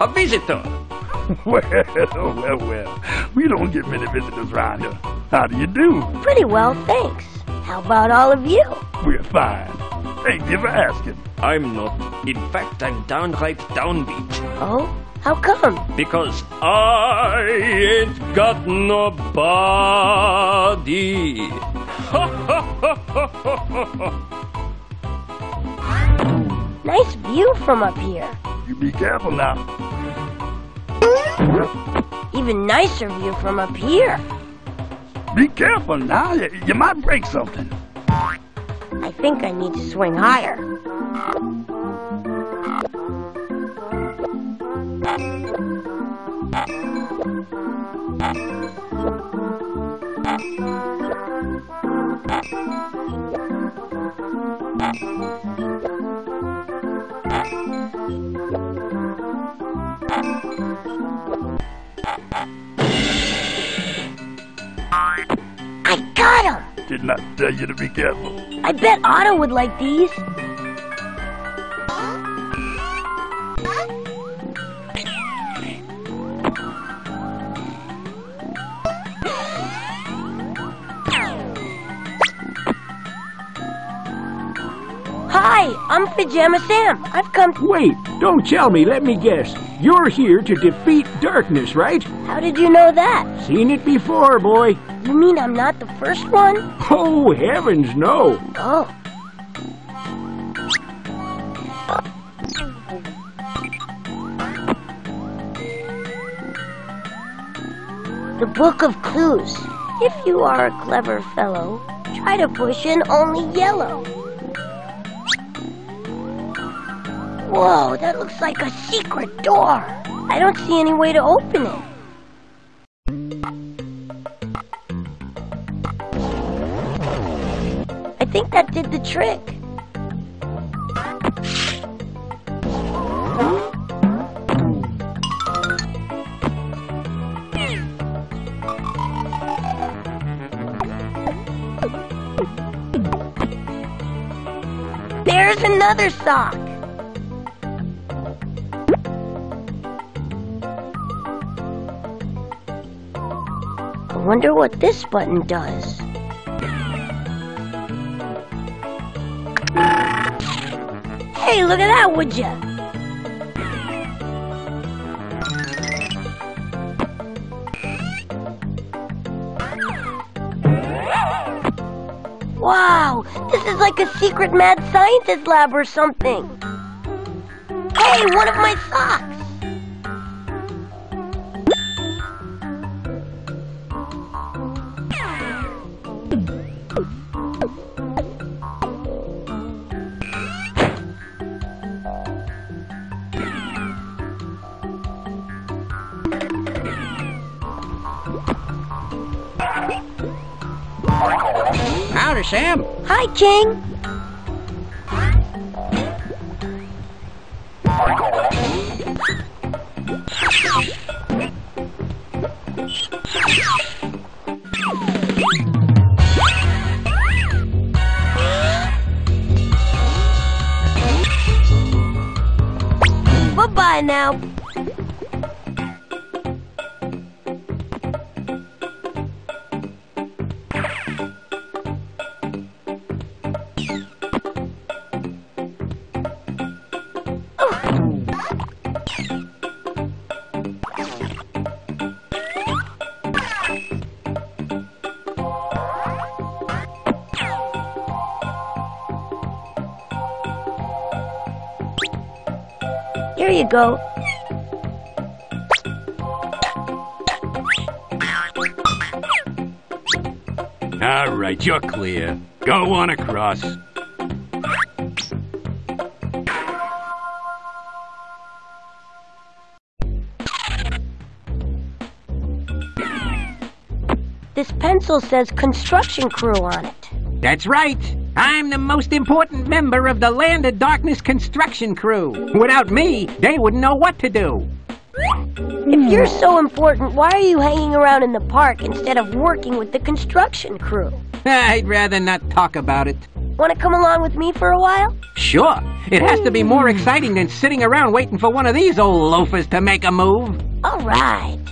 A visitor. Well, well, well. We don't get many visitors around here. How do you do? Pretty well, thanks. How about all of you? We're fine. Thank you for asking. I'm not. In fact, I'm downright downbeat. Oh? How come? Because I ain't got nobody. Nice view from up here. You be careful now. Even nicer view from up here. Be careful now. You, you might break something. I think I need to swing higher. I got him! Didn't I tell you to be careful? I bet Otto would like these. Hi, I'm Pajama Sam. I've come. Wait, don't tell me, let me guess. You're here to defeat darkness, right? How did you know that? Seen it before, boy. You mean I'm not the first one? Oh, heavens, no. Oh. The Book of Clues. If you are a clever fellow, try to push in only yellow. Whoa, that looks like a secret door. I don't see any way to open it. I think that did the trick. There's another sock. Wonder what this button does. Hey, look at that, would ya? Wow, this is like a secret mad scientist lab or something. Hey, one of my socks! Howdy, Sam. Hi, King. Bye-bye now. You go. All right, you're clear. Go on across. This pencil says construction crew on it. That's right. I'm the most important member of the Land of Darkness construction crew. Without me, they wouldn't know what to do. If you're so important, why are you hanging around in the park instead of working with the construction crew? I'd rather not talk about it. Want to come along with me for a while? Sure. It has to be more exciting than sitting around waiting for one of these old loafers to make a move. All right.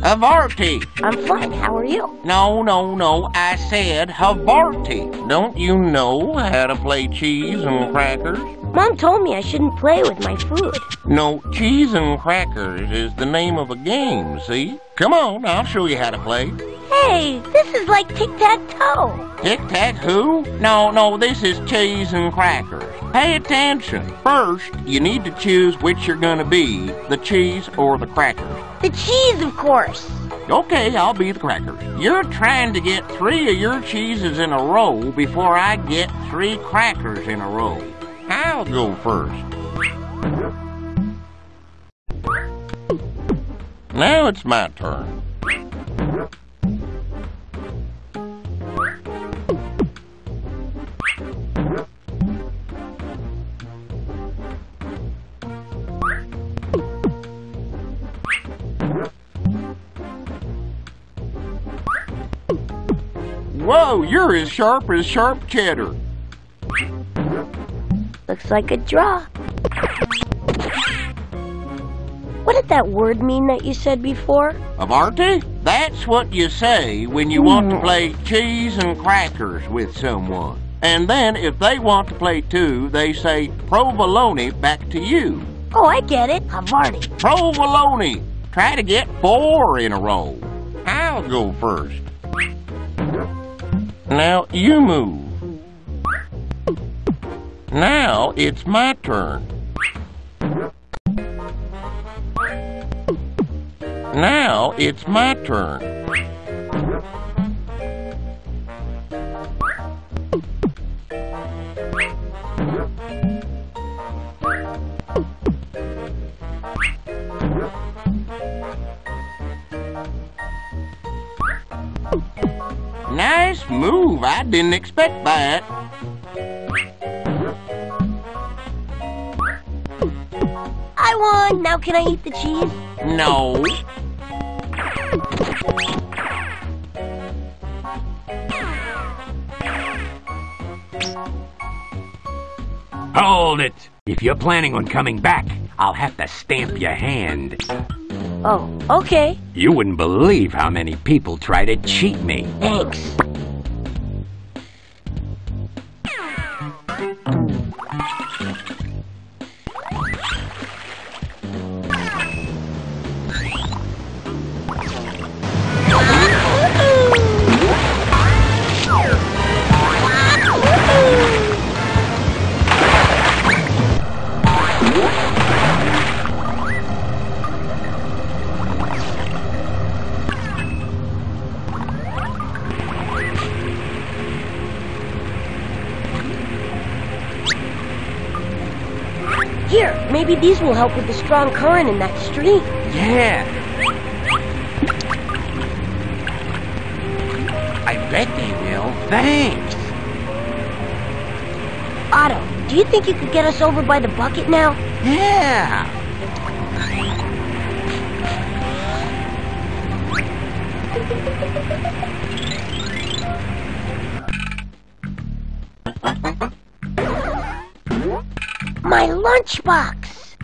Havarti. I'm fine. How are you? No, no, no. I said Havarti. Don't you know how to play cheese and crackers? Mom told me I shouldn't play with my food. No, cheese and crackers is the name of a game, see? Come on, I'll show you how to play. Hey, this is like tic-tac-toe. Tic-tac-who? No, no, this is cheese and crackers. Pay attention. First, you need to choose which you're gonna be, the cheese or the crackers. The cheese, of course. Okay, I'll be the crackers. You're trying to get three of your cheeses in a row before I get three crackers in a row. I'll go first. Now it's my turn. Whoa, you're as sharp as sharp cheddar. Looks like a draw. What did that word mean that you said before? Avarti? That's what you say when you want to play cheese and crackers with someone. And then if they want to play too, they say provolone back to you. Oh, I get it. Havarti. Provolone! Try to get four in a row. I'll go first. Now you move. Now it's my turn. Now it's my turn. Nice move. I didn't expect that. I won. Now can I eat the cheese? No. Hold it! If you're planning on coming back, I'll have to stamp your hand. Oh, okay. You wouldn't believe how many people try to cheat me. Thanks. Here, maybe these will help with the strong current in that stream. Yeah. I bet they will. Thanks. Otto, do you think you could get us over by the bucket now? Yeah. My lunchbox!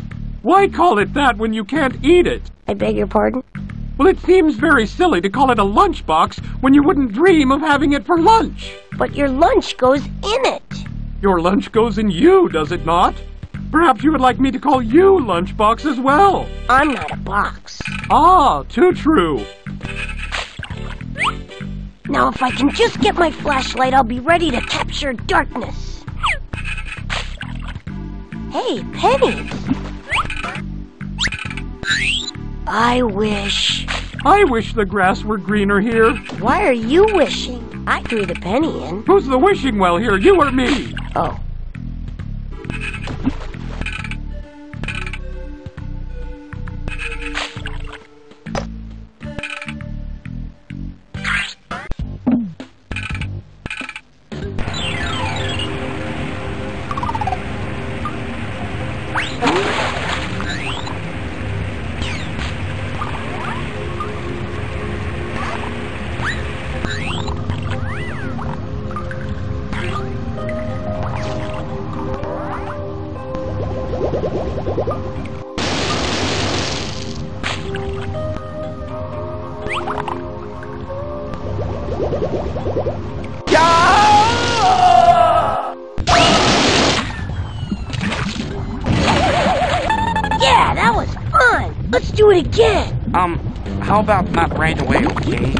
Why call it that when you can't eat it? I beg your pardon? Well, it seems very silly to call it a lunchbox when you wouldn't dream of having it for lunch. But your lunch goes in it. Your lunch goes in you, does it not? Perhaps you would like me to call you Lunchbox as well. I'm not a box. Ah, too true. Now, if I can just get my flashlight, I'll be ready to capture darkness. Hey, Penny! I wish. I wish the grass were greener here. Why are you wishing? I threw the penny in. Who's the wishing well here, you or me? Oh. Let's do it again. Um, how about not right away, okay?